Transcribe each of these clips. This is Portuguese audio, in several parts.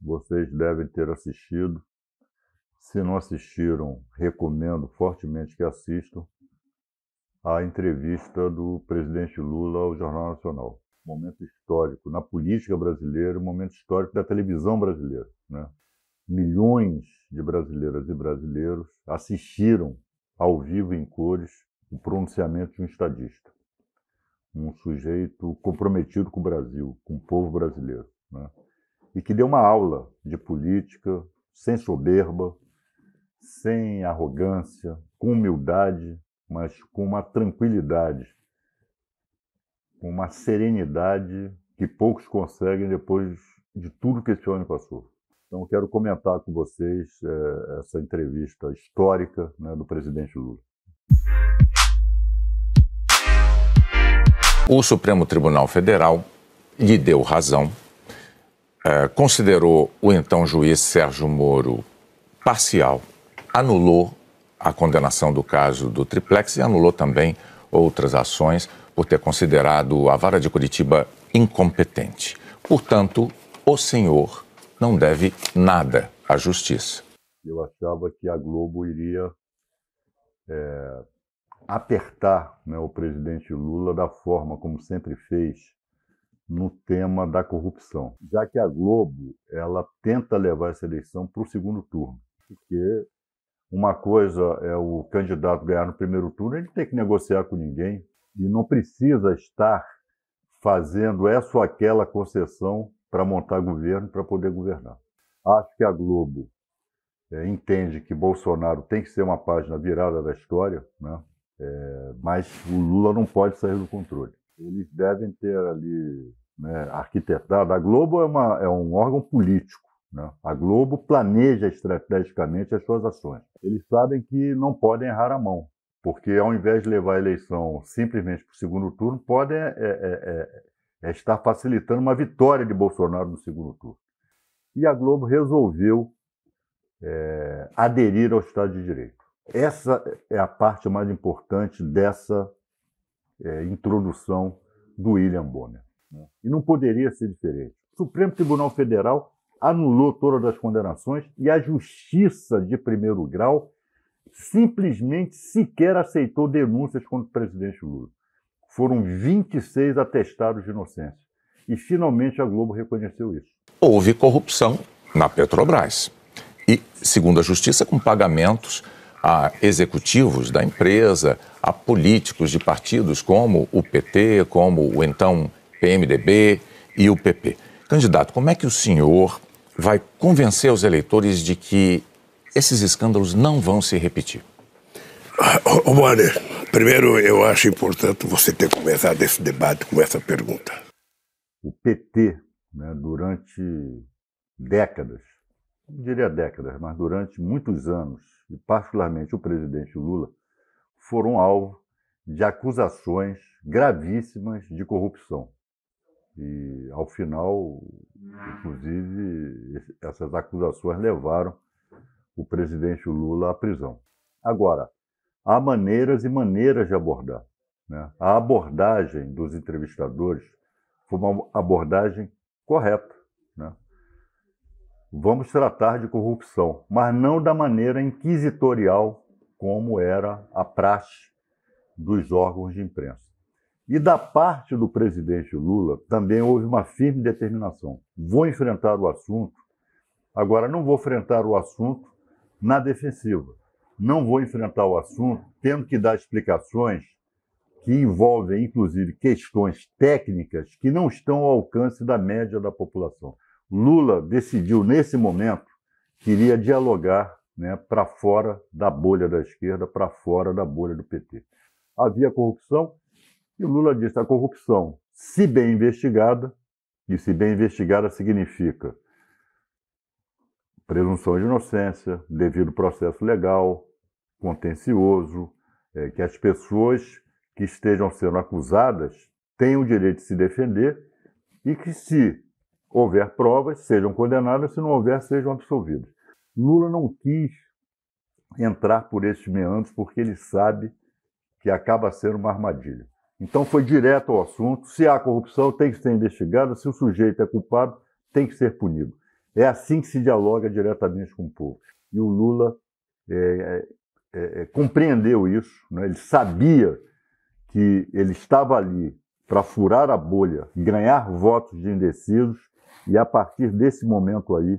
vocês devem ter assistido. Se não assistiram, recomendo fortemente que assistam a entrevista do presidente Lula ao Jornal Nacional. Momento histórico na política brasileira, momento histórico da televisão brasileira. Né? Milhões de brasileiras e brasileiros assistiram ao vivo em cores o pronunciamento de um estadista, um sujeito comprometido com o Brasil, com o povo brasileiro, né? E que deu uma aula de política sem soberba, sem arrogância, com humildade, mas com uma tranquilidade, com uma serenidade que poucos conseguem depois de tudo que esse homem passou. Então, quero comentar com vocês é, essa entrevista histórica né, do presidente Lula. O Supremo Tribunal Federal lhe deu razão, é, considerou o então juiz Sérgio Moro parcial, anulou a condenação do caso do triplex e anulou também outras ações por ter considerado a vara de Curitiba incompetente. Portanto, o senhor não deve nada à justiça. Eu achava que a Globo iria é, apertar né, o presidente Lula da forma como sempre fez no tema da corrupção, já que a Globo ela tenta levar essa eleição para o segundo turno, porque uma coisa é o candidato ganhar no primeiro turno, ele tem que negociar com ninguém e não precisa estar fazendo essa ou aquela concessão para montar governo, para poder governar. Acho que a Globo é, entende que Bolsonaro tem que ser uma página virada da história, né? É, mas o Lula não pode sair do controle. Eles devem ter ali né, arquitetado. A Globo é, uma, é um órgão político. Né? A Globo planeja estrategicamente as suas ações. Eles sabem que não podem errar a mão, porque ao invés de levar a eleição simplesmente para o segundo turno, podem é, é, é, é, estar facilitando uma vitória de Bolsonaro no segundo turno. E a Globo resolveu é, aderir ao Estado de Direito. Essa é a parte mais importante dessa é, introdução do William Bonner. Né? E não poderia ser diferente. O Supremo Tribunal Federal anulou todas as condenações e a Justiça de primeiro grau simplesmente sequer aceitou denúncias contra o presidente Lula. Foram 26 atestados de inocência. E finalmente a Globo reconheceu isso. Houve corrupção na Petrobras. E, segundo a Justiça, com pagamentos a executivos da empresa, a políticos de partidos como o PT, como o então PMDB e o PP. Candidato, como é que o senhor vai convencer os eleitores de que esses escândalos não vão se repetir? Ô, Bonner, primeiro eu acho importante você ter começado esse debate com essa pergunta. O PT, né, durante décadas, não diria décadas, mas durante muitos anos, e particularmente o presidente Lula, foram alvo de acusações gravíssimas de corrupção. E, ao final, inclusive, essas acusações levaram o presidente Lula à prisão. Agora, há maneiras e maneiras de abordar. Né? A abordagem dos entrevistadores foi uma abordagem correta. Vamos tratar de corrupção, mas não da maneira inquisitorial como era a praxe dos órgãos de imprensa. E da parte do presidente Lula também houve uma firme determinação. Vou enfrentar o assunto, agora não vou enfrentar o assunto na defensiva. Não vou enfrentar o assunto tendo que dar explicações que envolvem, inclusive, questões técnicas que não estão ao alcance da média da população. Lula decidiu, nesse momento, que iria dialogar né, para fora da bolha da esquerda, para fora da bolha do PT. Havia corrupção, e Lula disse: a corrupção, se bem investigada, e se bem investigada significa presunção de inocência, devido processo legal, contencioso, é, que as pessoas que estejam sendo acusadas tenham o direito de se defender e que, se houver provas, sejam condenadas, se não houver, sejam absolvidas. Lula não quis entrar por esses meandros porque ele sabe que acaba sendo uma armadilha. Então foi direto ao assunto. Se há corrupção, tem que ser investigada. Se o sujeito é culpado, tem que ser punido. É assim que se dialoga diretamente com o povo. E o Lula é, é, é, compreendeu isso, né? ele sabia que ele estava ali para furar a bolha, ganhar votos de indecisos, e a partir desse momento aí,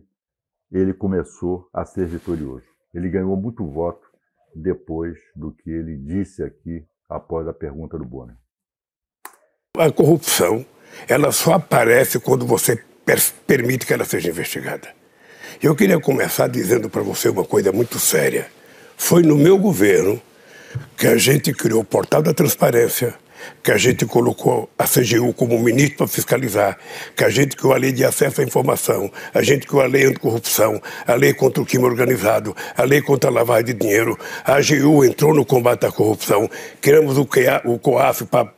ele começou a ser vitorioso. Ele ganhou muito voto depois do que ele disse aqui após a pergunta do Bonner. A corrupção, ela só aparece quando você permite que ela seja investigada. Eu queria começar dizendo para você uma coisa muito séria. Foi no meu governo que a gente criou o Portal da Transparência, que a gente colocou a CGU como ministro para fiscalizar, que a gente criou a lei de acesso à informação, a gente criou a lei anticorrupção, a lei contra o crime organizado, a lei contra a lavagem de dinheiro, a AGU entrou no combate à corrupção, criamos o, o COAF para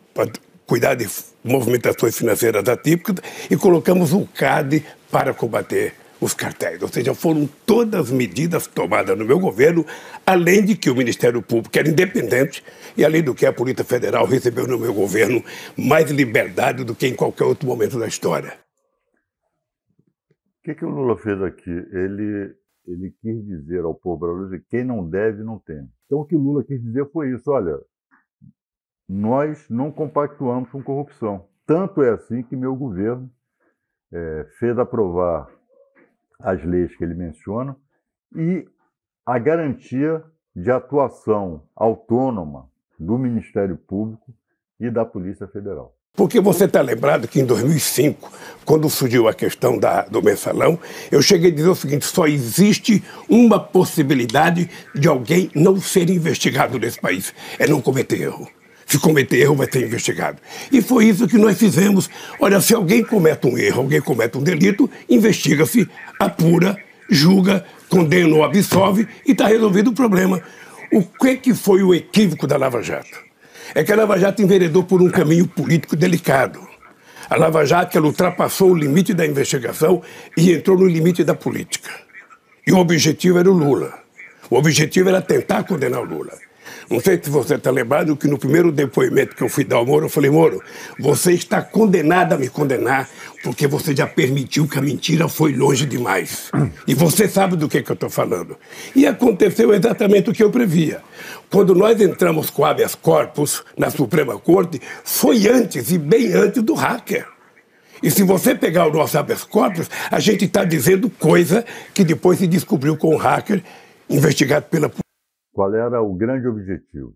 cuidar de movimentações financeiras atípicas e colocamos o CAD para combater os cartéis. Ou seja, foram todas medidas tomadas no meu governo, além de que o Ministério Público era independente e além do que a Polícia Federal recebeu no meu governo mais liberdade do que em qualquer outro momento da história. O que, que o Lula fez aqui? Ele, ele quis dizer ao povo brasileiro que quem não deve, não tem. Então o que o Lula quis dizer foi isso, olha, nós não compactuamos com corrupção. Tanto é assim que meu governo é, fez aprovar as leis que ele menciona e a garantia de atuação autônoma do Ministério Público e da Polícia Federal. Porque você está lembrado que em 2005, quando surgiu a questão da, do mensalão, eu cheguei a dizer o seguinte: só existe uma possibilidade de alguém não ser investigado nesse país: é não cometer erro. Se cometer erro, vai ser investigado. E foi isso que nós fizemos. Olha, se alguém comete um erro, alguém comete um delito, investiga-se, apura, julga, condena ou absolve e está resolvido o problema. O que, que foi o equívoco da Lava Jato? É que a Lava Jato enveredou por um caminho político delicado. A Lava Jato ela ultrapassou o limite da investigação e entrou no limite da política. E o objetivo era o Lula. O objetivo era tentar condenar o Lula. Não sei se você está lembrado que no primeiro depoimento que eu fui dar ao Moro, eu falei, Moro, você está condenado a me condenar porque você já permitiu que a mentira foi longe demais. E você sabe do que, que eu estou falando. E aconteceu exatamente o que eu previa. Quando nós entramos com habeas corpus na Suprema Corte, foi antes e bem antes do hacker. E se você pegar o nosso habeas corpus, a gente está dizendo coisa que depois se descobriu com o hacker investigado pela polícia. Qual era o grande objetivo?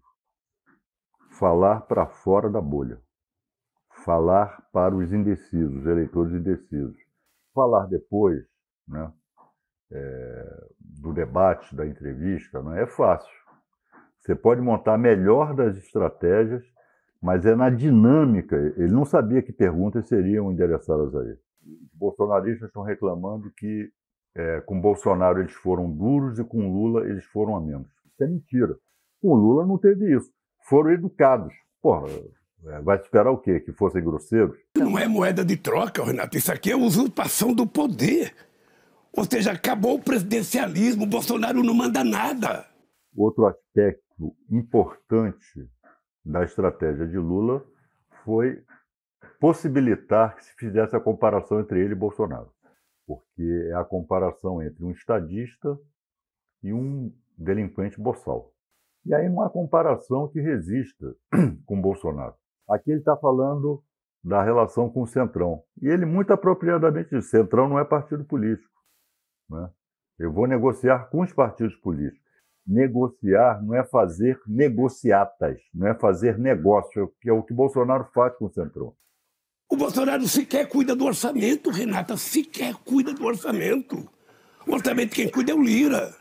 Falar para fora da bolha. Falar para os indecisos, eleitores indecisos. Falar depois né, é, do debate, da entrevista, não é fácil. Você pode montar a melhor das estratégias, mas é na dinâmica. Ele não sabia que perguntas seriam endereçadas a ele. Os bolsonaristas estão reclamando que é, com Bolsonaro eles foram duros e com Lula eles foram a menos. Isso é mentira. Com Lula não teve isso. Foram educados. Porra, é, vai esperar o quê? Que fossem grosseiros? Não é moeda de troca, Renato. Isso aqui é usurpação do poder. Ou seja, acabou o presidencialismo, o Bolsonaro não manda nada. Outro aspecto importante da estratégia de Lula foi possibilitar que se fizesse a comparação entre ele e Bolsonaro. Porque é a comparação entre um estadista e um delinquente boçal. E aí não há comparação que resista com Bolsonaro. Aqui ele está falando da relação com o Centrão. E ele muito apropriadamente diz, Centrão não é partido político. Né? Eu vou negociar com os partidos políticos. Negociar não é fazer negociatas, não é fazer negócio, que é o que Bolsonaro faz com o Centrão. O Bolsonaro sequer cuida do orçamento, Renata, sequer cuida do orçamento. O orçamento quem cuida é o Lira.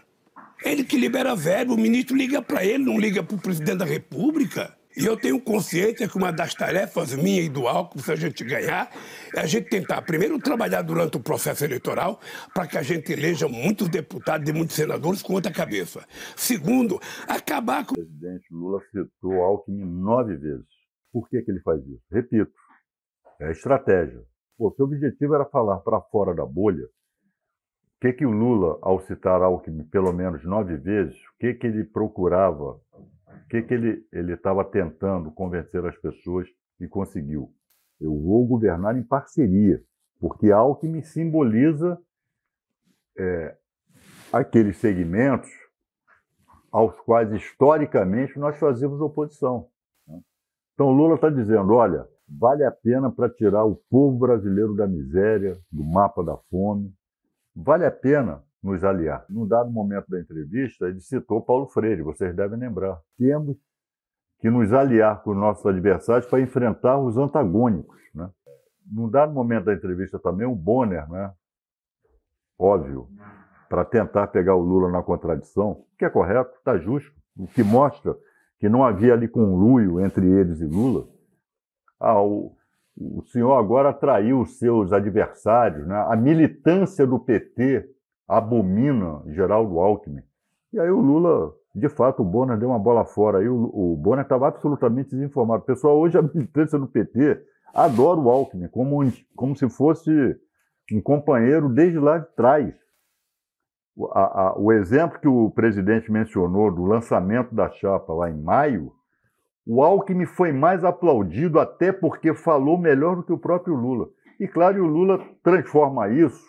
Ele que libera verbo, o ministro liga para ele, não liga para o presidente da República. E eu tenho consciência que uma das tarefas minha e do Alckmin, se a gente ganhar, é a gente tentar, primeiro, trabalhar durante o processo eleitoral para que a gente eleja muitos deputados e muitos senadores com outra cabeça. Segundo, acabar com. O presidente Lula citou Alckmin nove vezes. Por que, que ele faz isso? Repito, é estratégia. O seu objetivo era falar para fora da bolha o que, que o Lula, ao citar Alckmin pelo menos nove vezes, o que, que ele procurava, o que, que ele estava tentando convencer as pessoas e conseguiu? Eu vou governar em parceria, porque Alckmin simboliza é, aqueles segmentos aos quais, historicamente, nós fazíamos oposição. Né? Então, Lula está dizendo: olha, vale a pena para tirar o povo brasileiro da miséria, do mapa da fome, vale a pena nos aliar. Num dado momento da entrevista, ele citou Paulo Freire, vocês devem lembrar. Temos que nos aliar com os nossos adversários para enfrentar os antagônicos. Né? Num dado momento da entrevista também, o Bonner, né? óbvio, para tentar pegar o Lula na contradição, que é correto, está justo, o que mostra que não havia ali conluio entre eles e Lula. Ah, o, o senhor agora atraiu os seus adversários, né? a militância do PT abomina Geraldo Alckmin. E aí o Lula, de fato, o Bonner deu uma bola fora. Aí o, o Bonner estava absolutamente desinformado. Pessoal, hoje a militância do PT adora o Alckmin, como, como se fosse um companheiro desde lá de trás. A, a, o exemplo que o presidente mencionou do lançamento da chapa lá em maio, o Alckmin foi mais aplaudido até porque falou melhor do que o próprio Lula. E claro, o Lula transforma isso,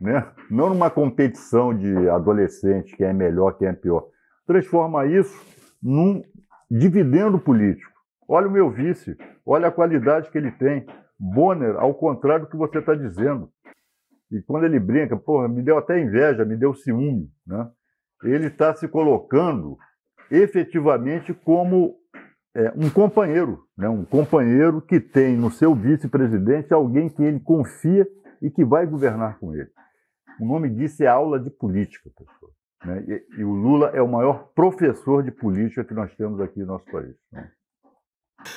né, não numa competição de adolescentes, quem é melhor, quem é pior. Transforma isso num dividendo político. Olha o meu vice, olha a qualidade que ele tem. Bonner, ao contrário do que você está dizendo. E quando ele brinca, porra, me deu até inveja, me deu ciúme. Né? Ele está se colocando efetivamente como é, um companheiro, né? um companheiro que tem no seu vice-presidente alguém que ele confia e que vai governar com ele. O nome disso é aula de política, pessoal. Né? E, e, o Lula é o maior professor de política que nós temos aqui no nosso país. Né?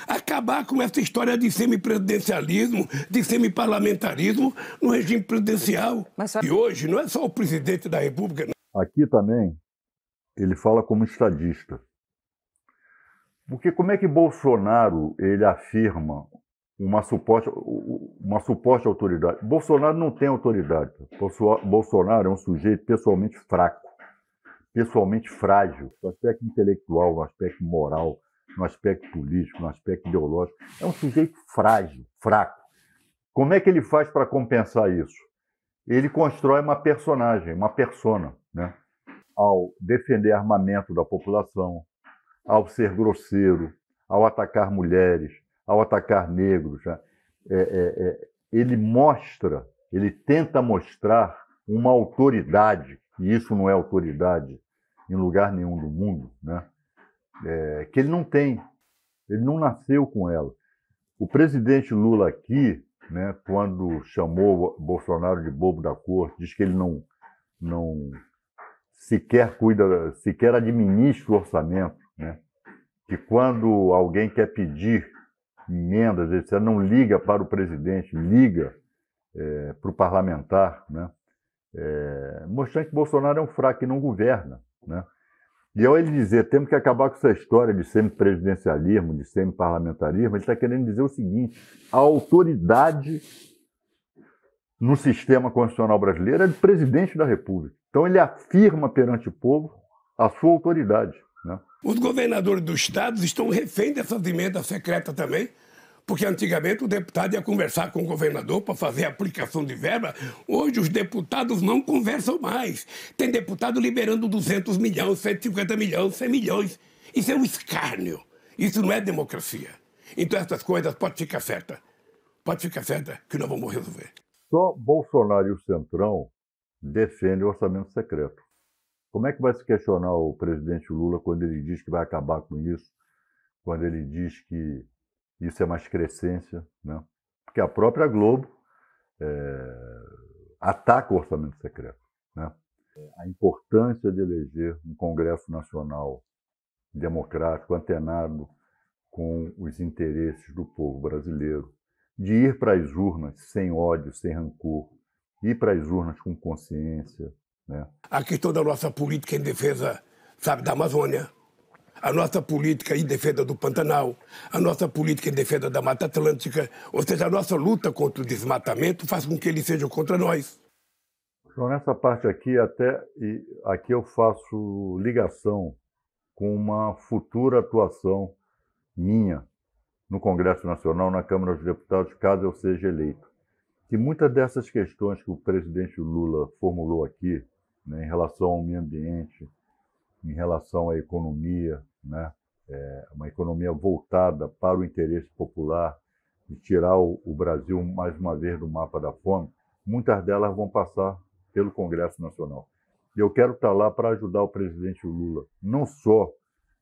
Acabar com essa história de semipresidencialismo, de semiparlamentarismo no regime presidencial. Mas, sabe... E hoje não é só o presidente da República. Aqui também ele fala como estadista. Porque como é que Bolsonaro ele afirma uma suposta, uma suposta autoridade? Bolsonaro não tem autoridade. Bolsonaro é um sujeito pessoalmente fraco, pessoalmente frágil, no aspecto intelectual, no aspecto moral, no aspecto político, no aspecto ideológico. É um sujeito frágil, fraco. Como é que ele faz para compensar isso? Ele constrói uma personagem, uma persona, né? ao defender armamento da população, ao ser grosseiro, ao atacar mulheres, ao atacar negros. Né? É, é, é, ele mostra, ele tenta mostrar uma autoridade, e isso não é autoridade em lugar nenhum do mundo, né? é, que ele não tem. Ele não nasceu com ela. O presidente Lula aqui, né, quando chamou Bolsonaro de bobo da corte, diz que ele não, não sequer cuida, sequer administra o orçamento? Que quando alguém quer pedir emendas, etc., não liga para o presidente, liga é, para o parlamentar, né? É, mostrando que Bolsonaro é um fraco e não governa. Né? E ao ele dizer temos que acabar com essa história de semipresidencialismo, de semiparlamentarismo, ele está querendo dizer o seguinte: a autoridade no sistema constitucional brasileiro é do presidente da República. Então ele afirma perante o povo a sua autoridade. Os governadores dos estados estão refém dessas emendas secretas também. Porque antigamente o deputado ia conversar com o governador para fazer a aplicação de verba. Hoje os deputados não conversam mais. Tem deputado liberando 200 milhões, 150 milhões, 100 milhões. Isso é um escárnio. Isso não é democracia. Então essas coisas pode ficar certa. Pode ficar certa que nós vamos resolver. Só Bolsonaro e o Centrão defendem o orçamento secreto. Como é que vai se questionar o presidente Lula quando ele diz que vai acabar com isso? Quando ele diz que isso é mais crescência, né? porque a própria Globo é, ataca o orçamento secreto. Né? A importância de eleger um Congresso Nacional democrático, antenado com os interesses do povo brasileiro, de ir para as urnas sem ódio, sem rancor, ir para as urnas com consciência. Né? A questão da nossa política em defesa, sabe, da Amazônia, a nossa política em defesa do Pantanal, a nossa política em defesa da Mata Atlântica, ou seja, a nossa luta contra o desmatamento faz com que eles sejam contra nós. Então, nessa parte aqui, até aqui eu faço ligação com uma futura atuação minha no Congresso Nacional, na Câmara dos Deputados, caso eu seja eleito. que muitas dessas questões que o presidente Lula formulou aqui, né, em relação ao meio ambiente, em relação à economia, né, é, uma economia voltada para o interesse popular, de tirar o, o Brasil mais uma vez do mapa da fome, muitas delas vão passar pelo Congresso Nacional. E eu quero estar lá para ajudar o presidente Lula, não só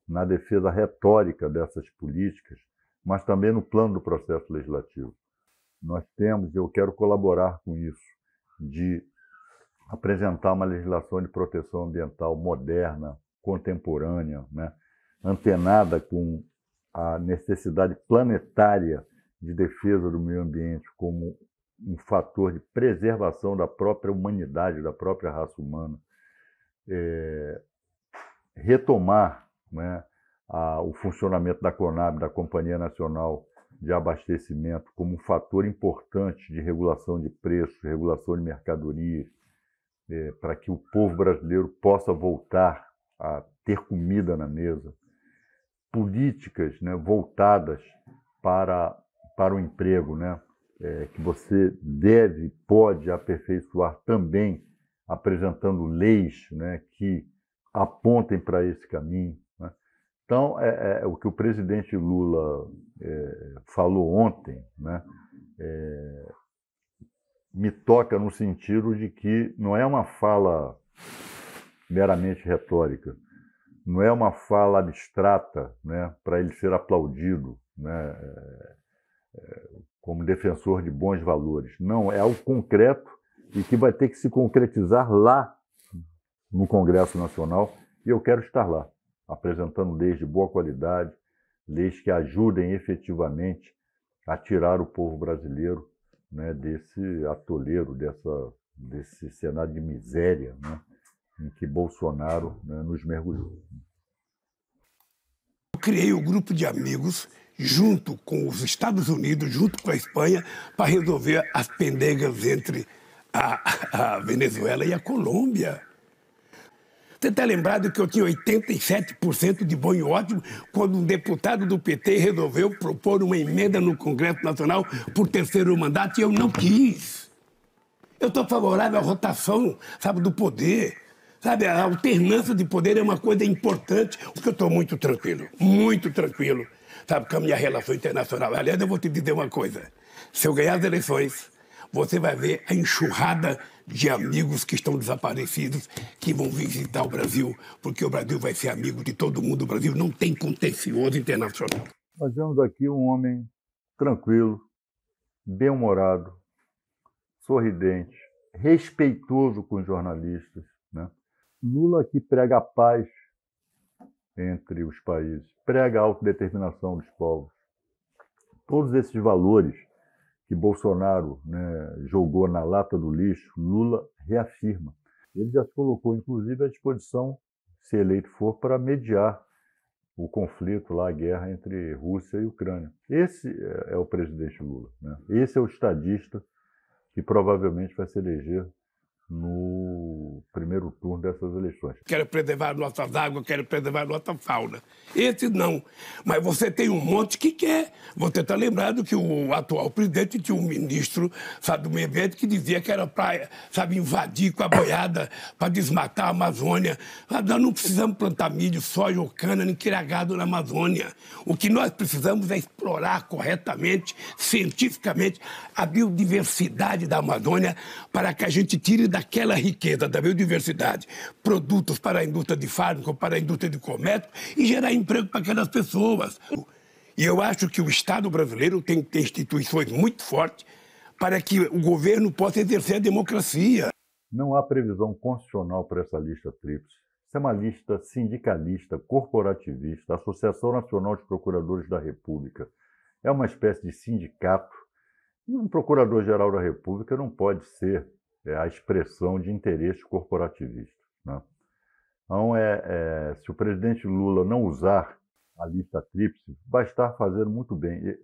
na defesa retórica dessas políticas, mas também no plano do processo legislativo. Nós temos, eu quero colaborar com isso, de apresentar uma legislação de proteção ambiental moderna, contemporânea, né? antenada com a necessidade planetária de defesa do meio ambiente como um fator de preservação da própria humanidade, da própria raça humana, é, retomar né, a, o funcionamento da CONAB, da Companhia Nacional de Abastecimento, como um fator importante de regulação de preços, regulação de mercadorias, é, para que o povo brasileiro possa voltar a ter comida na mesa. Políticas né, voltadas para, para o emprego, né, é, que você deve, pode aperfeiçoar também, apresentando leis né, que apontem para esse caminho. Né? Então, é, é, o que o presidente Lula é, falou ontem né, é, me toca no sentido de que não é uma fala meramente retórica, não é uma fala abstrata né, para ele ser aplaudido. Né, é, é, como defensor de bons valores. Não, é algo concreto e que vai ter que se concretizar lá no Congresso Nacional e eu quero estar lá, apresentando leis de boa qualidade, leis que ajudem efetivamente a tirar o povo brasileiro né, desse atoleiro, dessa, desse cenário de miséria né, em que Bolsonaro né, nos mergulhou. Eu criei um grupo de amigos junto com os Estados Unidos, junto com a Espanha, para resolver as pendengas entre a, a Venezuela e a Colômbia. Você está lembrado que eu tinha 87% de bom e ótimo quando um deputado do PT resolveu propor uma emenda no Congresso Nacional por terceiro mandato e eu não quis. Eu estou favorável à rotação, sabe, do poder. Sabe, a alternância de poder é uma coisa importante, porque eu estou muito tranquilo, muito tranquilo sabe, com a minha relação internacional. Aliás, eu vou te dizer uma coisa: se eu ganhar as eleições, você vai ver a enxurrada de amigos que estão desaparecidos que vão visitar o Brasil, porque o Brasil vai ser amigo de todo mundo. O Brasil não tem contencioso internacional. Nós vemos aqui um homem tranquilo, bem-humorado, sorridente, respeitoso com os jornalistas. Né? Lula que prega a paz entre os países, prega a autodeterminação dos povos. Todos esses valores que Bolsonaro né, jogou na lata do lixo, Lula reafirma. Ele já se colocou, inclusive, à disposição, se eleito for, para mediar o conflito lá, a guerra entre Rússia e Ucrânia. Esse é, é o presidente Lula. Né? Esse é o estadista que provavelmente vai se eleger no primeiro turno dessas eleições. Quero preservar nossas águas, quero preservar nossa fauna. Esse não. Mas você tem um monte que quer. Você está lembrado que o atual presidente tinha um ministro, sabe, do meio ambiente que dizia que era para, sabe, invadir com a boiada, para desmatar a Amazônia. Nós não precisamos plantar milho, soja ou cana, nem criar gado na Amazônia. O que nós precisamos é explorar corretamente, cientificamente, a biodiversidade da Amazônia para que a gente tire da daquela riqueza da biodiversidade, produtos para a indústria de fármaco, para a indústria de comércio e gerar emprego para aquelas pessoas. E eu acho que o Estado brasileiro tem que ter instituições muito fortes para que o governo possa exercer a democracia. Não há previsão constitucional para essa lista tríplice. Isso é uma lista sindicalista, corporativista, Associação Nacional de Procuradores da República. É uma espécie de sindicato. E um procurador-geral da República não pode ser é a expressão de interesse corporativista. Né? Então, é, é, se o presidente Lula não usar a lista tríplice, vai estar fazendo muito bem.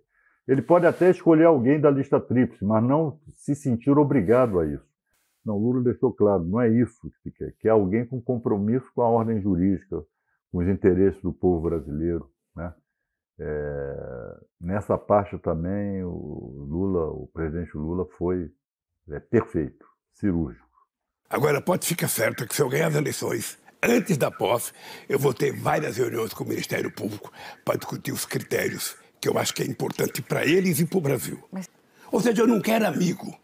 Ele pode até escolher alguém da lista tríplice, mas não se sentir obrigado a isso. Não, Lula deixou claro, não é isso que quer, que é alguém com compromisso com a ordem jurídica, com os interesses do povo brasileiro. Né? É, nessa parte também, o Lula, o presidente Lula foi É perfeito, cirúrgico. Agora, pode ficar certo que se eu ganhar as eleições antes da posse, eu vou ter várias reuniões com o Ministério Público para discutir os critérios que eu acho que é importante para eles e para o Brasil. Mas... Ou seja, eu não quero amigo.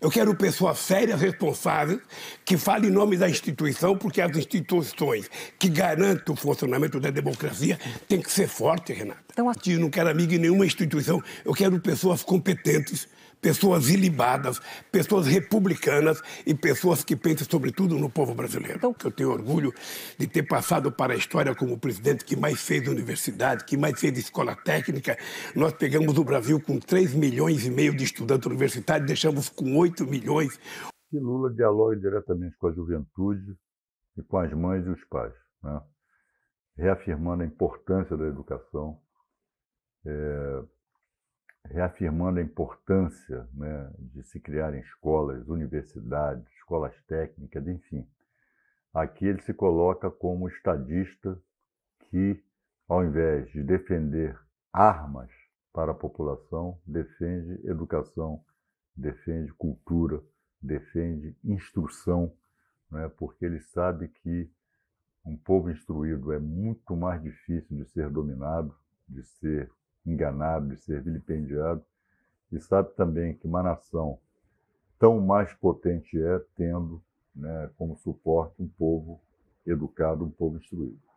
Eu quero pessoas sérias, responsáveis, que falem em nome da instituição, porque as instituições que garantem o funcionamento da democracia têm que ser fortes, Renata. Então, eu não quero amigo em nenhuma instituição, eu quero pessoas competentes, pessoas ilibadas, pessoas republicanas e pessoas que pensam sobretudo no povo brasileiro. Então, eu tenho orgulho de ter passado para a história como o presidente que mais fez universidade, que mais fez escola técnica. Nós pegamos o Brasil com 3 milhões e meio de estudantes universitários, deixamos com 8 milhões. Que Lula dialoga diretamente com a juventude e com as mães e os pais, né? reafirmando a importância da educação, é, reafirmando a importância né, de se criarem escolas, universidades, escolas técnicas, enfim. Aqui ele se coloca como estadista que, ao invés de defender armas para a população, defende educação, defende cultura, defende instrução, né, porque ele sabe que um povo instruído é muito mais difícil de ser dominado, de ser enganado, de ser vilipendiado, e sabe também que uma nação tão mais potente é tendo né, como suporte um povo educado, um povo instruído.